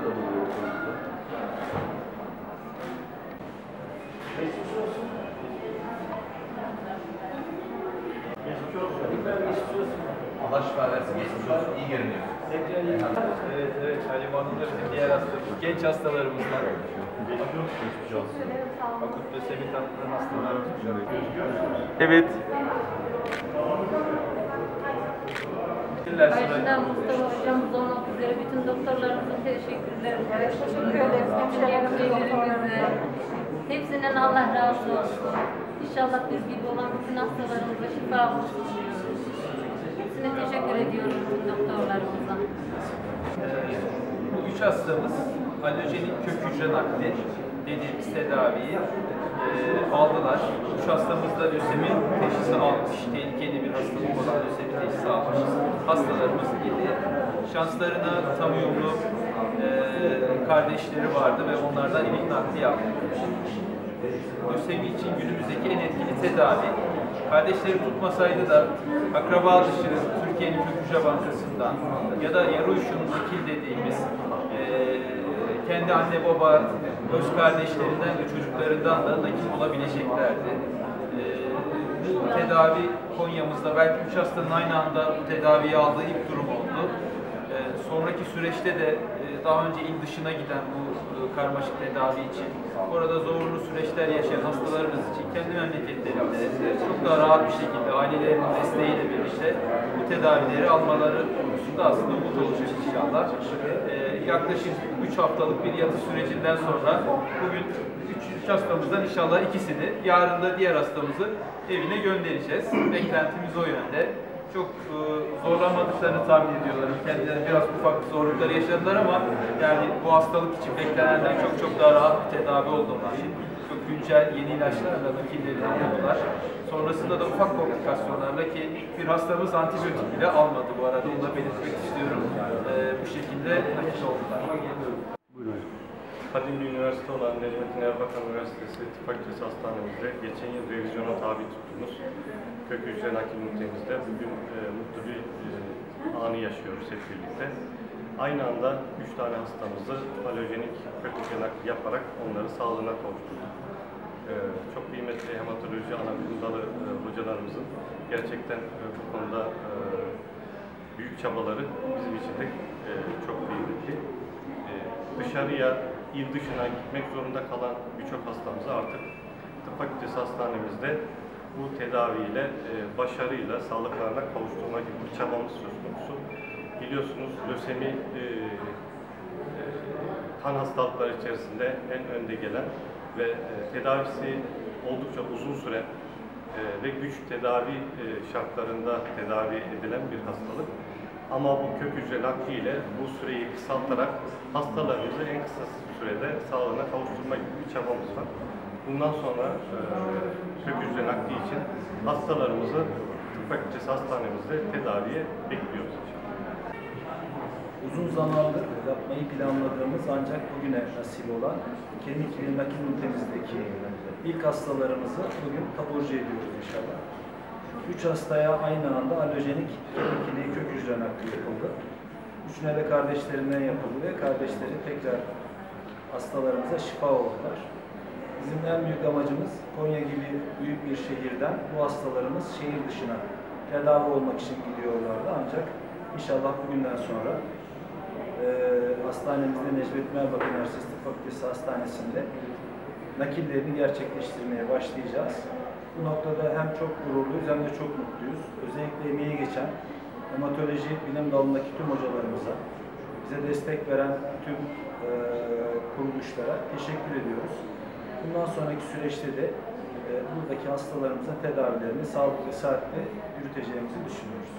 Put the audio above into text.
kadar oluyor ortalıkta? Geçmiş olsun. Geçmiş olsun. Geçmiş olsun. Allah şifa versin. Geçmiş olsun. İyi görünüyor. Evet, evet. Halim Hanım da bizim diğer hastalarımız. Genç hastalarımızdan. Geçmiş olsun. Akut lösemi tanıtılan hastalarımız. Evet. Teşekkürler Sıra. Başta Mustafa hocamız olmak üzere bütün doktorlarımıza teşekkürler. Evet, teşekkür ederiz. Hemşirelerimize. Hepsinden Allah razı olsun. İnşallah biz gibi olan bütün hastalarımıza şifa bulsun diyoruz. Hepsine teşekkür ediyoruz bütün doktorlarımıza. Bu üç hastamız alojenik kök hücre nakli dediğimiz tedaviyi e, aldılar. Üç hastamız da lösemi teşhisi almış. Tehlikeli bir hastalık olan lösemi teşhisi almış. Hastalarımız idi. Şanslarına tam uyumlu e, kardeşleri vardı ve onlardan ilik nakli yaptık. Lösemi için günümüzdeki en etkili tedavi. Kardeşleri tutmasaydı da akraba dışı Türkiye'nin Kök Hücre Bankası'ndan ya da yarı uyuşun nakil dediğimiz eee, kendi anne baba, öz kardeşlerinden ve çocuklarından da nakil olabileceklerdi. Eee, bu tedavi Konya'mızda belki üç hastanın aynı anda bu tedaviyi aldığı ilk durum oldu. Eee, sonraki süreçte de daha önce il dışına giden bu eee, karmaşık tedavi için, orada zorlu süreçler yaşayan hastalarımız için kendi memleketlerinde çok daha rahat bir şekilde ailelerinin desteğiyle birlikte bu tedavileri almaları konusunda aslında umut olacak inşallah. Eee, yaklaşık 3 haftalık bir yatış sürecinden sonra bugün 3 hastamızdan inşallah ikisini, yarın da diğer hastamızı evine göndereceğiz. Beklentimiz o yönde çok e, zorlanmadıklarını tahmin ediyorlar. Kendileri biraz ufak zorluklar yaşadılar ama yani bu hastalık için beklenenden çok çok daha rahat bir tedavi olduğundan çok güncel yeni ilaçlarla nakillerini alıyorlar. Sonrasında da ufak komplikasyonlarla ki bir hastamız antibiyotik bile almadı bu arada onu da belirtmek istiyorum. E, bu şekilde nakil oldular. Kadimli üniversite olan Necmettin Erbakan Üniversitesi Tıp Fakültesi Hastanemizde geçen yıl revizyona tabi tuttuğumuz kök hücre nakil ünitemizde bugün e, mutlu bir e, anı yaşıyoruz hep birlikte. Aynı anda 3 tane hastamızı alojenik kök hücre nakli yaparak onları sağlığına kavuşturduk. E, çok kıymetli hematoloji ana bilim dalı e, hocalarımızın gerçekten e, bu konuda e, büyük çabaları bizim için de e, çok kıymetli. E, dışarıya, il dışına gitmek zorunda kalan birçok hastamızı artık tıp fakültesi hastanemizde bu tedaviyle, e, başarıyla sağlıklarına kavuşturma gibi bir çabamız söz konusu. Biliyorsunuz lösemi e, e, kan hastalıkları içerisinde en önde gelen ve e, tedavisi oldukça uzun süren e, ve güç tedavi e, şartlarında tedavi edilen bir hastalık. Ama bu kök hücre nakliyle bu süreyi kısaltarak hastalarımızı en kısa sürede sağlığına kavuşturma gibi bir çabamız var. Bundan sonra e, kök hücre nakli için hastalarımızı tıp fakültesi hastanemizde tedaviye bekliyoruz uzun zamandır yapmayı planladığımız ancak bugüne nasip olan kemik ili nakil ünitemizdeki ilk hastalarımızı bugün taburcu ediyoruz inşallah. Üç hastaya aynı anda alojenik kemik ili kök hücre nakli yapıldı. Üçüne de kardeşlerinden yapıldı ve kardeşleri tekrar hastalarımıza şifa oldular. Bizim en büyük amacımız Konya gibi büyük bir şehirden bu hastalarımız şehir dışına tedavi olmak için gidiyorlardı ancak inşallah bugünden sonra e, hastanemizde Necmettin Erbakan Üniversitesi Fakültesi Hastanesi'nde nakillerini gerçekleştirmeye başlayacağız. Bu noktada hem çok gururluyuz hem de çok mutluyuz. Özellikle emeği geçen hematoloji bilim dalındaki tüm hocalarımıza, bize destek veren tüm e, kuruluşlara teşekkür ediyoruz. Bundan sonraki süreçte de e, buradaki hastalarımızın tedavilerini sağlıklı, saatte yürüteceğimizi düşünüyoruz.